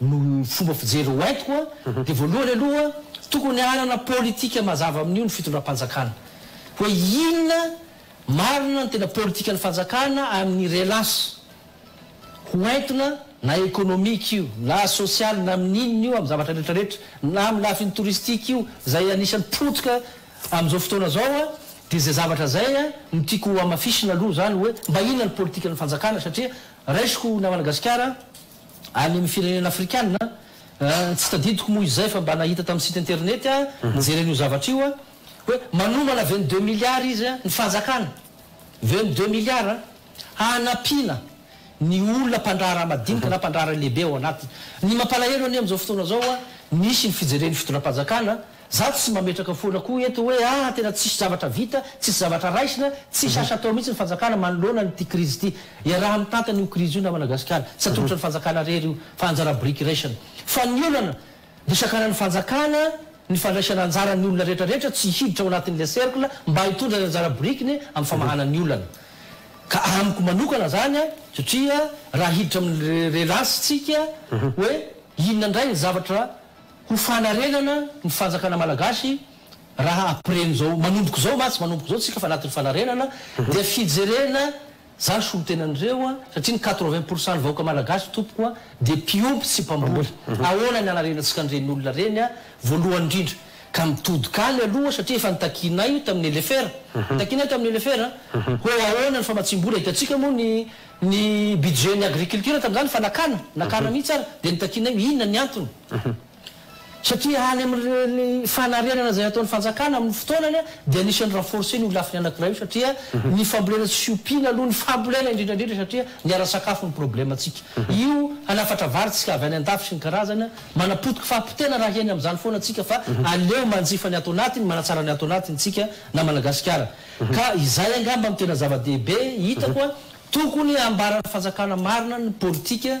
S2: no fomba fijery ho entiko a dia voalohany aloha tokony hanana politika mazava amin'io ny fitondram-panjakana hoe inona marina ny tena politikan'ny fanjakana amin'ny relance ho entina, na ekonomika io, na sosialy, na amin'ny inona io, amin'ny zavatra rehetra rehetra, na amin'ny lafiny toristika io, izay anisan'ny potika amin'izao fotoana izao, dia izay zavatra izay no tiako ho hamafisina aloha izany hoe mba inona ny politikan'ny fanjakana satria raisiko namana Gasikara any amin'ny firenena afrikana, tsy tadidiko moa izay fa mba nahita tamin'ny site internet aho nijery an'io zavatra io hoe manomana vingt deux milliards izy ny fanjakana, vingt deux milliards an! Hanampiana ny olona mpandraharaha madinika na mpandraharaha lehibe ao anaty. Ny mampalahelo anie amin'izao fotoana izao an, misy ny fijeren'ny fitondram-panjakana, za tsy mametraka foana koa eto hoe ah tena tsisy zavatra vita, tsisy zavatra raisina, tsisy asa atao mihitsy ny fanjakana manoloana an'ity krizy ity. Iaraha mitantana io krizy io namana gasikara, tsy atolotra ny fanjakana rery io fa anjara biriky iraisana. Fa ny olana. Hisakanan'ny fanjakana ny fandraisana anjara ny olona rehetra rehetra tsy hiditra ao anatin'ilay cercle mba hitondra ny anjara birikiny amin'ny famahana ny olana. Ka amiko manokana izany an, satria raha hiditra amin'ny relace tsika hoe inona indray ny zavatra ho fanarenana ny fanjakana malagasy raha après-n'izao, manomboka izao mantsy, manomboka izao tsika fa anatin'ny fanarenana, dia fijerena Za solo tena an'ireo a, satria ny quatre-vingts pour cent ny vahoaka malagasy tompoko a, dia mpiompy sy mpamboly. Ahoana ny hanarenantsika an'ireny olona ireny a, voalohany indrindra. Ka mitody kaly aloha satria efa nitakianay io tamin'ny Elefera. Nitakianay io tamin'ny Elefera a. Hoe ahoana ny famatsiam-bola, hitantsika moa ny ny budget-n'ny agriculture tamin'izany fa nakana, nakana mihitsy ary. Dia nitakianay hoe inona ny antony. Satria any amin'ireny fanarenana izay ataon'ny fanjakana amin'ny fotoanany dia anisan'ny renforcer ny ho lafiny anankiray io satria ny fambolena tsy fiompiana aloha ny fambolena indrindra indrindra satria ny ara-sakafo no problème antsika io hanafatra vary tsika avy any andafy sy ny karazany manapotika fahapotehana raha heny amin'izany foana tsika fa aleo manjifa ny ato anatiny manatsara ny ato anatiny tsika na Madagasikara ka izay angamba no tena zava-dehibe hitako a tokony hambaran'ny fanjakana marina ny politika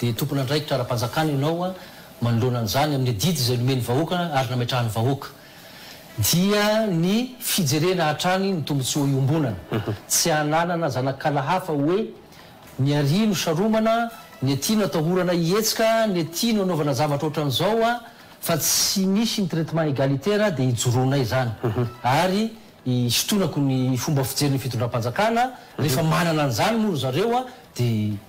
S2: dia tompon'andraikitra ara-panjakana ianao manoloana an'izany amin'ny adidy izay nomen'ny vahoaka ary nametrahan'ny vahoaka. Dia ny fijerena hatrany ny tombontsoa iombonana. Tsy hananana zanakala hafa hoe ny aria no saromana, ny aty no atahorana hihetsika, ny aty no anaovana zavatra ohatran'izao fa tsy misy ny traitement égalitaire dia ijoroanay izany ary isintonako ny fomba fijeriny fitondram-panjakana rehefa manana an'izany moa ry zareo dia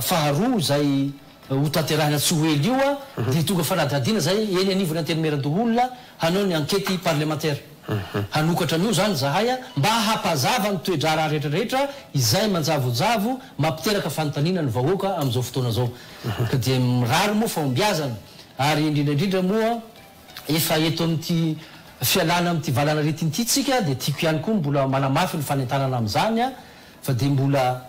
S2: faharoa izay ho tanterahina tsy ho ela io dia tonga fanadihadiana izay eny anivon'ny Antenimierandoholona hanao ny ankety parlemantera. Hanokatra an'io izany izahay mba hampazava ny toe-draharaha rehetra rehetra izay manjavonjavo mampiteraka fanontaniana ny vahoaka amin'izao fotoana izao ka dia mirary moa fahombiazana ary indrindra indrindra moa efa eto amin'ity fialana amin'ity valan'aretina ity isika dia tiako ihany koa mbola manamafy ny fanentanana amin'izany fa dia mbola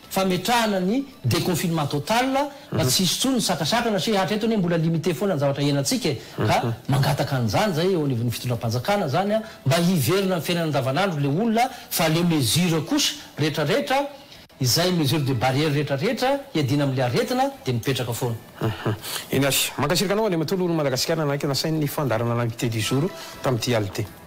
S2: fametrahana ny deconfinement total mba tsy hisy intsony ny sakasakana satria hatreto anie mbola limite foana ny zavatra hiainantsika e! ka mangataka an'izany zay eo anivon'ny fitondram-panjakana zany a mba hiverina amin'ny fiainana andavanandro le olona fa le mesure kosa retraretra izay mesure de barrière retraretra hiadiana amin'le aretina dia mipetraka foana.
S1: Eny ary. Mankasitraka anao Andriamatoa Lolo Madagasikara nanaiky nasainy ny fandaharana l'invité du jour tamin'ity
S2: alina ity.